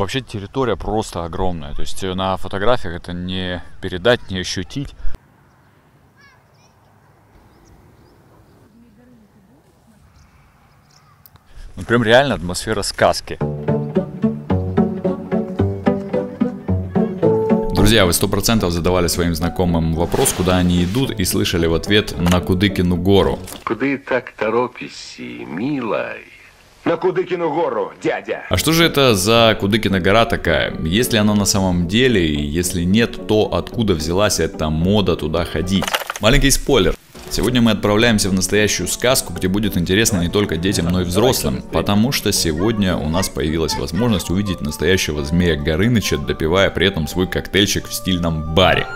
Вообще территория просто огромная. То есть на фотографиях это не передать, не ощутить. Ну прям реально атмосфера сказки. Друзья, вы сто процентов задавали своим знакомым вопрос, куда они идут, и слышали в ответ на Кудыкину гору. Куди так торопишься, милай? На Кудыкину гору, дядя. А что же это за Кудыкина гора такая? Есть ли она на самом деле, и если нет, то откуда взялась эта мода туда ходить? Маленький спойлер. Сегодня мы отправляемся в настоящую сказку, где будет интересно не только детям, но и взрослым, потому что сегодня у нас появилась возможность увидеть настоящего змея Горыныча, допивая при этом свой коктейльчик в стильном баре.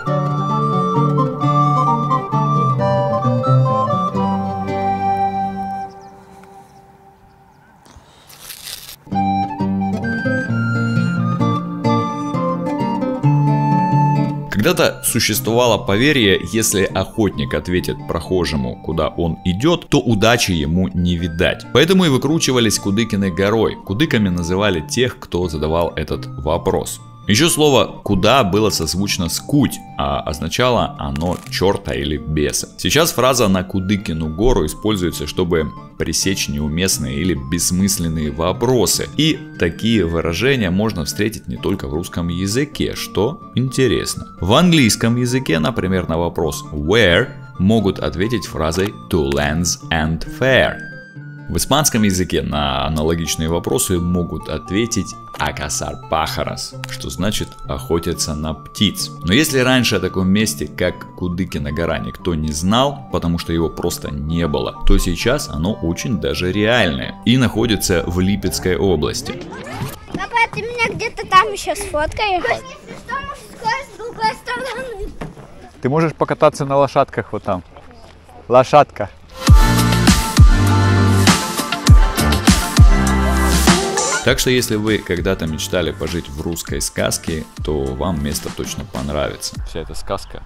Когда-то существовало поверье, если охотник ответит прохожему, куда он идет, то удачи ему не видать. Поэтому и выкручивались Кудыкиной горой. Кудыками называли тех, кто задавал этот вопрос. Еще слово «куда» было созвучно с «куть», а означало оно черта или беса. Сейчас фраза «на Кудыкину гору» используется, чтобы пресечь неуместные или бессмысленные вопросы. И такие выражения можно встретить не только в русском языке, что интересно. В английском языке, например, на вопрос «where» могут ответить фразой «to lands and fair», в испанском языке на аналогичные вопросы могут ответить «акасар пахарас», что значит «охотиться на птиц». Но если раньше о таком месте, как Кудыкина гора, никто не знал, потому что его просто не было, то сейчас оно очень даже реальное и находится в Липецкой области. Папа, ты меня где-то там еще сфоткаешь? с другой стороны. Ты можешь покататься на лошадках вот там. Лошадка. Так что если вы когда-то мечтали пожить в русской сказке, то вам место точно понравится. Вся эта сказка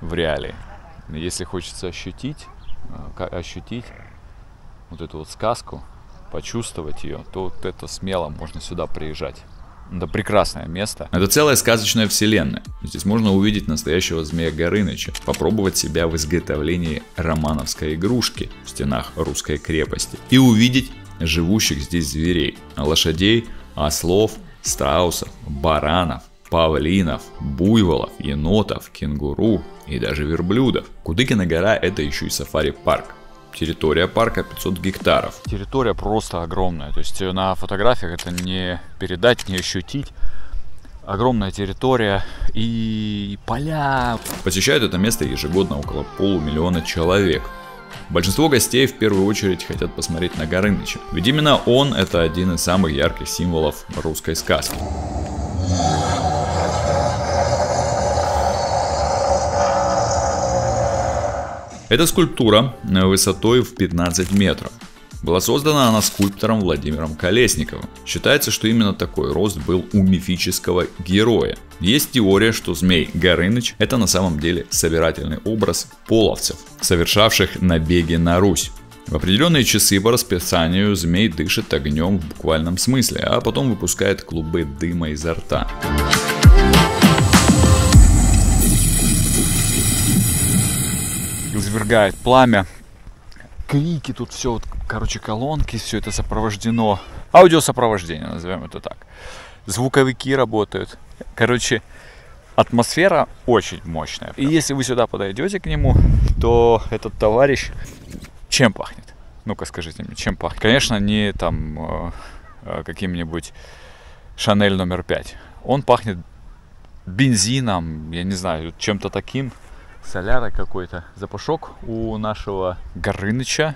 в реалии. Если хочется ощутить, э, ощутить вот эту вот сказку, почувствовать ее, то вот это смело можно сюда приезжать. Это прекрасное место. Это целая сказочная вселенная. Здесь можно увидеть настоящего змея Горыныча, попробовать себя в изготовлении романовской игрушки в стенах русской крепости и увидеть живущих здесь зверей, лошадей, ослов, страусов, баранов, павлинов, буйволов, енотов, кенгуру и даже верблюдов. Кудыкина гора это еще и сафари-парк. Территория парка 500 гектаров. Территория просто огромная. То есть на фотографиях это не передать, не ощутить. Огромная территория и поля. Посещают это место ежегодно около полумиллиона человек. Большинство гостей в первую очередь хотят посмотреть на Горыныча, ведь именно он это один из самых ярких символов русской сказки. Это скульптура высотой в 15 метров. Была создана она скульптором Владимиром Колесниковым. Считается, что именно такой рост был у мифического героя. Есть теория, что змей Горыныч это на самом деле собирательный образ половцев, совершавших набеги на Русь. В определенные часы по расписанию змей дышит огнем в буквальном смысле, а потом выпускает клубы дыма изо рта. Извергает пламя, крики, тут все, вот, короче, колонки, все это сопровождено. Аудиосопровождение, назовем это так. Звуковики работают. Короче, атмосфера очень мощная. И если вы сюда подойдете к нему, то этот товарищ чем пахнет? Ну-ка скажите мне, чем пахнет? Конечно, не там э, э, каким-нибудь Шанель номер 5. Он пахнет бензином, я не знаю, чем-то таким соляра какой-то. Запашок у нашего Горыныча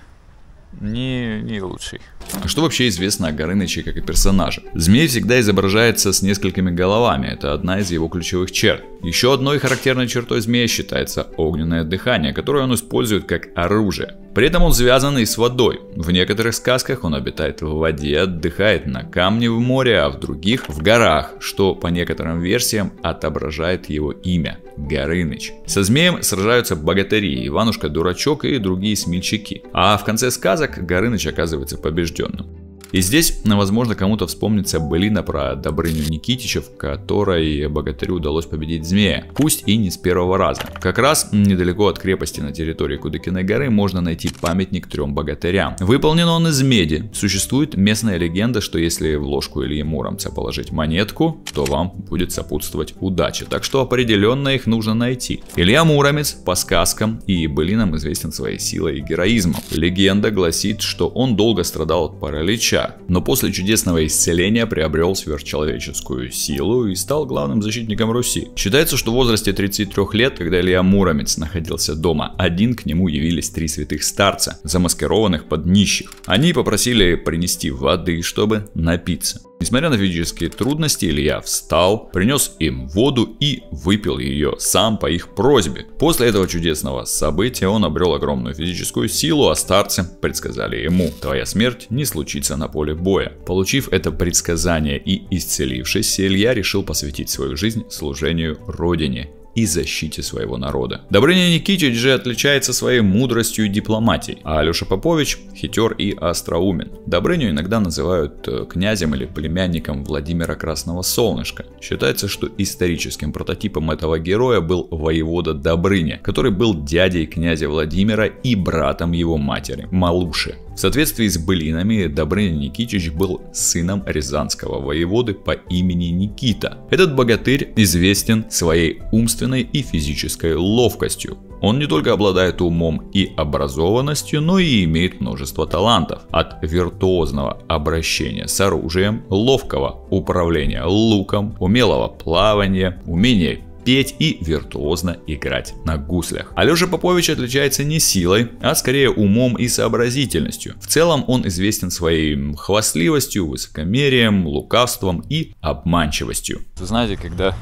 не, не лучший. А что вообще известно о Горыныче как о персонаже? Змей всегда изображается с несколькими головами, это одна из его ключевых черт. Еще одной характерной чертой змея считается огненное дыхание, которое он использует как оружие. При этом он связан и с водой. В некоторых сказках он обитает в воде, отдыхает на камне в море, а в других в горах, что по некоторым версиям отображает его имя – Горыныч. Со змеем сражаются богатыри, Иванушка Дурачок и другие смельчаки. А в конце сказок Горыныч оказывается Giorno. И здесь, возможно, кому-то вспомнится былина про Добрыню Никитича, в которой богатырю удалось победить змея, пусть и не с первого раза. Как раз недалеко от крепости на территории Кудыкиной горы можно найти памятник трем богатырям. Выполнен он из меди. Существует местная легенда, что если в ложку Ильи Муромца положить монетку, то вам будет сопутствовать удача. Так что определенно их нужно найти. Илья Муромец по сказкам и былинам известен своей силой и героизмом. Легенда гласит, что он долго страдал от паралича, но после чудесного исцеления приобрел сверхчеловеческую силу и стал главным защитником Руси. Считается, что в возрасте 33 лет, когда Илья Муромец находился дома, один к нему явились три святых старца, замаскированных под нищих. Они попросили принести воды, чтобы напиться. Несмотря на физические трудности, Илья встал, принес им воду и выпил ее сам по их просьбе. После этого чудесного события он обрел огромную физическую силу, а старцы предсказали ему, твоя смерть не случится на поле боя. Получив это предсказание и исцелившись, Илья решил посвятить свою жизнь служению Родине и защите своего народа. Добрыня Никитич же отличается своей мудростью и дипломатией, а Алеша Попович хитер и остроумен. Добрыню иногда называют э, князем или племянником Владимира Красного Солнышка. Считается, что историческим прототипом этого героя был воевода Добрыня, который был дядей князя Владимира и братом его матери, Малуши. В соответствии с былинами, Добрыня Никитич был сыном рязанского воеводы по имени Никита. Этот богатырь известен своей умственной и физической ловкостью. Он не только обладает умом и образованностью, но и имеет множество талантов. От виртуозного обращения с оружием, ловкого управления луком, умелого плавания, умения петь и виртуозно играть на гуслях. Алеша Попович отличается не силой, а скорее умом и сообразительностью. В целом он известен своей хвастливостью, высокомерием, лукавством и обманчивостью. Вы знаете, когда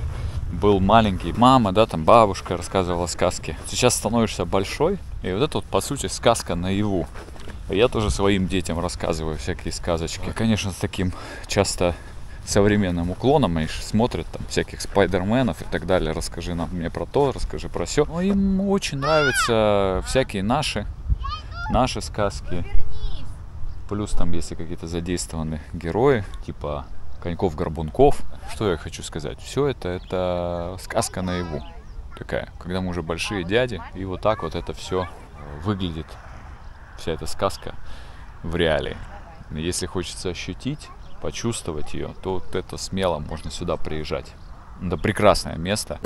был маленький, мама, да, там бабушка рассказывала сказки. Сейчас становишься большой, и вот это вот, по сути, сказка наяву. Я тоже своим детям рассказываю всякие сказочки. Конечно, с таким часто современным уклоном, они смотрят там всяких спайдерменов и так далее, расскажи нам мне про то, расскажи про все. Но им очень нравятся всякие наши, наши сказки. Плюс там, если какие-то задействованы герои, типа Коньков-Горбунков. Что я хочу сказать? Все это, это сказка наяву. Такая, когда мы уже большие дяди, и вот так вот это все выглядит, вся эта сказка в реалии. Если хочется ощутить, почувствовать ее, то вот это смело можно сюда приезжать. Это прекрасное место.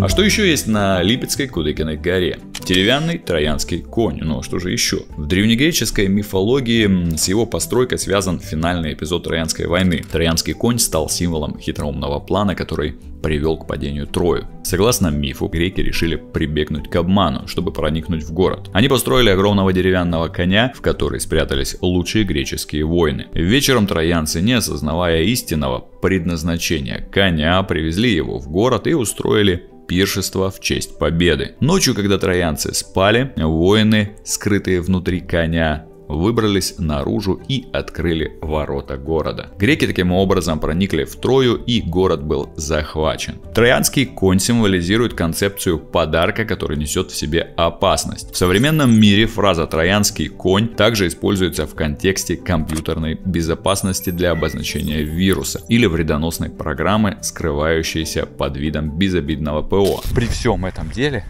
А что еще есть на Липецкой Кудыкиной горе? Деревянный троянский конь. Ну а что же еще? В древнегреческой мифологии с его постройкой связан финальный эпизод Троянской войны. Троянский конь стал символом хитроумного плана, который привел к падению Трою. Согласно мифу, греки решили прибегнуть к обману, чтобы проникнуть в город. Они построили огромного деревянного коня, в который спрятались лучшие греческие воины. Вечером троянцы, не осознавая истинного предназначения коня, привезли его в город и устроили пиршество в честь победы. Ночью, когда троянцы спали, воины, скрытые внутри коня, выбрались наружу и открыли ворота города. Греки таким образом проникли в Трою и город был захвачен. Троянский конь символизирует концепцию подарка, который несет в себе опасность. В современном мире фраза «троянский конь» также используется в контексте компьютерной безопасности для обозначения вируса или вредоносной программы, скрывающейся под видом безобидного ПО. При всем этом деле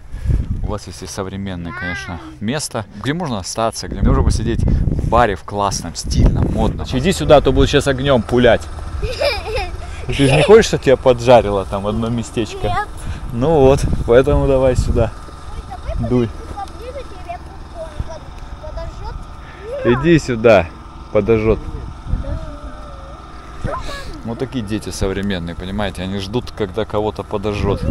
у вас есть и современное, конечно, место, где можно остаться, где можно посидеть в баре в классном, стильном, модном. Иди сюда, а то буду сейчас огнем пулять. Ты же не хочешь, чтобы тебя поджарило там одно местечко? Нет. Ну вот, поэтому давай сюда. Дуй. Иди сюда, подожжет. Вот такие дети современные, понимаете, они ждут, когда кого-то подожжет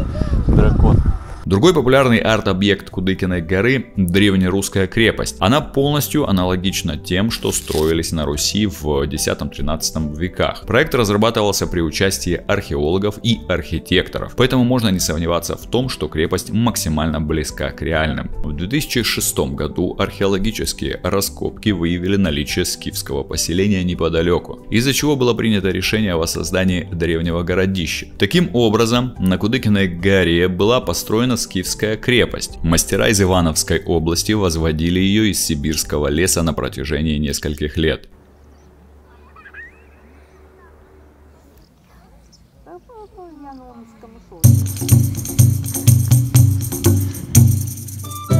дракон. Другой популярный арт-объект Кудыкиной горы – древнерусская крепость. Она полностью аналогична тем, что строились на Руси в 10-13 веках. Проект разрабатывался при участии археологов и архитекторов, поэтому можно не сомневаться в том, что крепость максимально близка к реальным. В 2006 году археологические раскопки выявили наличие скифского поселения неподалеку, из-за чего было принято решение о воссоздании древнего городища. Таким образом, на Кудыкиной горе была построена Ивано-Скифская крепость. Мастера из Ивановской области возводили ее из сибирского леса на протяжении нескольких лет.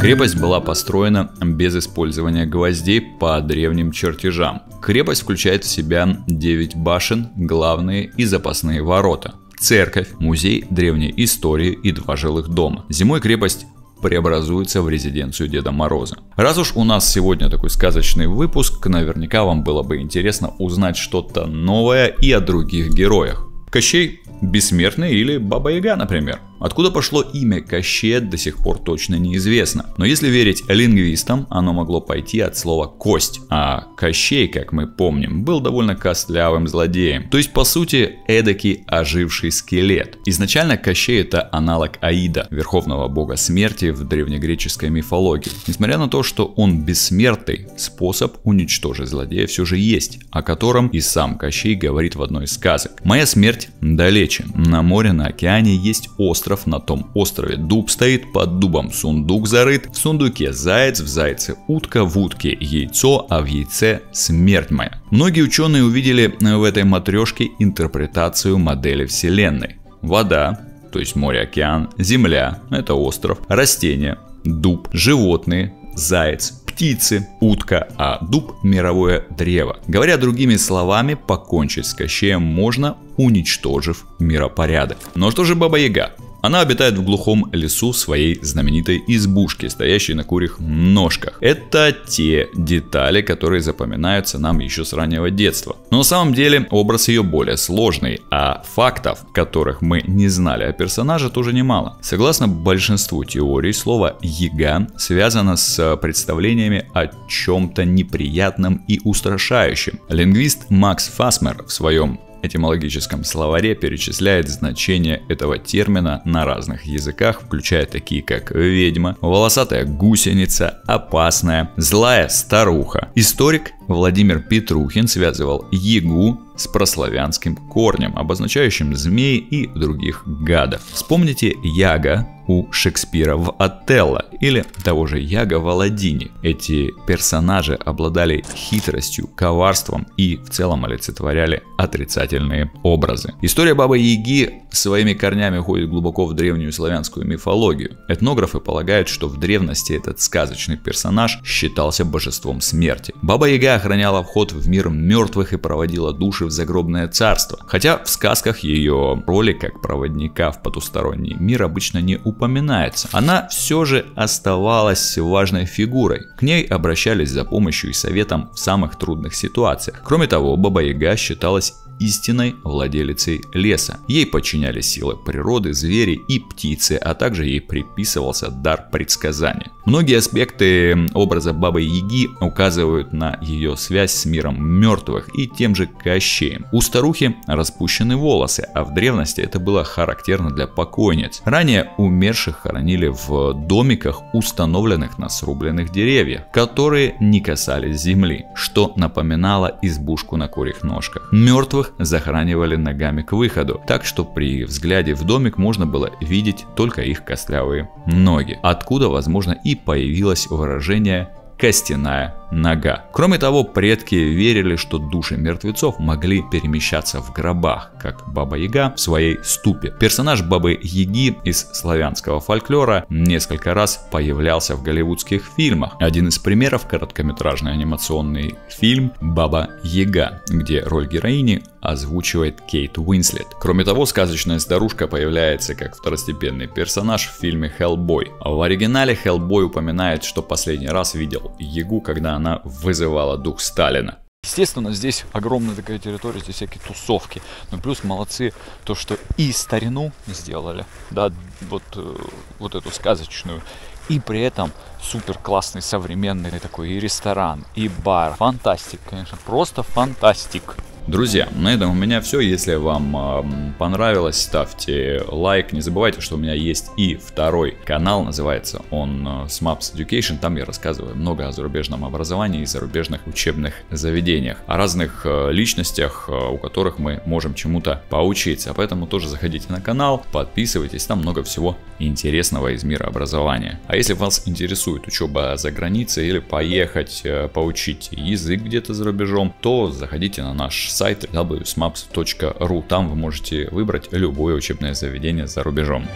Крепость была построена без использования гвоздей по древним чертежам. Крепость включает в себя 9 башен, главные и запасные ворота, церковь, музей древней истории и два жилых дома. Зимой крепость преобразуется в резиденцию Деда Мороза. Раз уж у нас сегодня такой сказочный выпуск, наверняка вам было бы интересно узнать что-то новое и о других героях. Кощей бессмертный или Баба Яга, например. Откуда пошло имя Кощея до сих пор точно неизвестно. Но если верить лингвистам, оно могло пойти от слова «кость». А Кощей, как мы помним, был довольно костлявым злодеем. То есть, по сути, эдакий оживший скелет. Изначально Кощей это аналог Аида, верховного бога смерти в древнегреческой мифологии. Несмотря на то, что он бессмертный, способ уничтожить злодея все же есть, о котором и сам Кощей говорит в одной из сказок. «Моя смерть далече. На море, на океане есть остров, остров, на том острове дуб стоит, под дубом сундук зарыт, в сундуке заяц, в зайце утка, в утке яйцо, а в яйце смерть моя. Многие ученые увидели в этой матрешке интерпретацию модели Вселенной. Вода, то есть море, океан, земля, это остров, растения, дуб, животные, заяц, птицы, утка, а дуб – мировое древо. Говоря другими словами, покончить с Кощеем можно, уничтожив миропорядок. Но что же Баба Яга? Она обитает в глухом лесу своей знаменитой избушки, стоящей на курьих ножках. Это те детали, которые запоминаются нам еще с раннего детства. Но на самом деле образ ее более сложный, а фактов, которых мы не знали о персонаже, тоже немало. Согласно большинству теорий, слово «яга» связано с представлениями о чем-то неприятном и устрашающем. Лингвист Макс Фасмер в своем этимологическом словаре перечисляет значения этого термина на разных языках, включая такие как ведьма, волосатая гусеница, опасная, злая старуха. Историк Владимир Петрухин связывал ягу с прославянским корнем, обозначающим змей и других гадов. Вспомните Яга у Шекспира в Отелло или того же Яга в Аладдине. Эти персонажи обладали хитростью, коварством и в целом олицетворяли отрицательные образы. История Бабы Яги своими корнями уходит глубоко в древнюю славянскую мифологию. Этнографы полагают, что в древности этот сказочный персонаж считался божеством смерти. Баба Яга охраняла вход в мир мертвых и проводила души в загробное царство. Хотя в сказках ее роли как проводника в потусторонний мир обычно не упоминается. Она все же оставалась важной фигурой. К ней обращались за помощью и советом в самых трудных ситуациях. Кроме того, Баба Яга считалась истинной владелицей леса. Ей подчинялись силы природы, звери и птицы, а также ей приписывался дар предсказания. Многие аспекты образа Бабы Яги указывают на ее связь с миром мертвых и тем же Кощеем. У старухи распущены волосы, а в древности это было характерно для покойниц. Ранее умерших хоронили в домиках, установленных на срубленных деревьях, которые не касались земли, что напоминало избушку на курьих ножках. Мертвых захоранивали ногами к выходу, так что при взгляде в домик можно было видеть только их костлявые ноги, откуда, возможно, и появилось выражение костяная нога. Кроме того, предки верили, что души мертвецов могли перемещаться в гробах, как Баба Яга в своей ступе. Персонаж Бабы Яги из славянского фольклора несколько раз появлялся в голливудских фильмах. Один из примеров короткометражный анимационный фильм Баба Яга, где роль героини озвучивает Кейт Уинслет. Кроме того, сказочная старушка появляется как второстепенный персонаж в фильме Hellboy. В оригинале Hellboy упоминает, что последний раз видел Ягу, когда она она вызывала дух Сталина. Естественно, здесь огромная такая территория, здесь всякие тусовки. Но плюс молодцы то, что и старину сделали, да, вот, э, вот эту сказочную, и при этом супер классный современный такой и ресторан, и бар. Фантастик, конечно, просто фантастик. Друзья, на этом у меня все. Если вам э, понравилось, ставьте лайк. Не забывайте, что у меня есть и второй канал, называется он э, Smaps Education. Там я рассказываю много о зарубежном образовании и зарубежных учебных заведениях, о разных э, личностях, э, у которых мы можем чему-то поучиться. Поэтому тоже заходите на канал, подписывайтесь, там много всего интересного из мира образования. А если вас интересует учеба за границей или поехать э, поучить язык где-то за рубежом, то заходите на наш сайт www.smaps.ru. Там вы можете выбрать любое учебное заведение за рубежом.